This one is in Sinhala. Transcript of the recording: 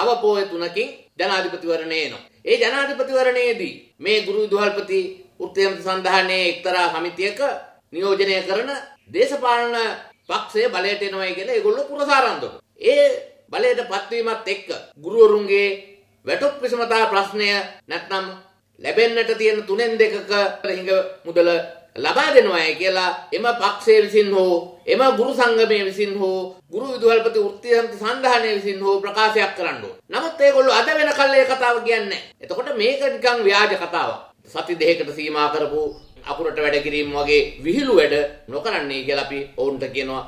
තව පෝය තුනකින් ජනාධිපතිවරණය එනවා. ඒ ජනාධිපතිවරණයේදී මේ ගුරු විදුහල්පති වෘත්තීය සන්ධානයේ එක්තරා සමිතියක නියෝජනය කරන දේශපාලන පක්ෂය බලයට එනවයි කියලා ඒගොල්ලෝ පුරසාරන්දන. ඒ බලයට පත්වීමත් එක්ක ගුරුවරුන්ගේ වැටුප් විසමතා ප්‍රශ්නය නැත්නම් ලැබෙන්නට තියෙන තුනෙන් දෙකක හිඟ මුදල ලබා දෙනවායි කියලා එම පක්ෂය විසින් හෝ එම ගුරු සංගමය විසින් හෝ ගුරු විදුහල්පති වෘත්තීය සන්ධානය විසින් හෝ ප්‍රකාශයක් කරන්න ඕන. නමුත් ඒගොල්ලෝ අද වෙනකල් ඒ කතාව කියන්නේ එතකොට මේක නිකන් ව්‍යාජ කතාවක්. සති දෙකකට සීමා කරපු අකුරට වැඩ කිරීම වගේ විහිළු වැඩ නොකරන්නේ කියලා අපි ඔවුන්ට කියනවා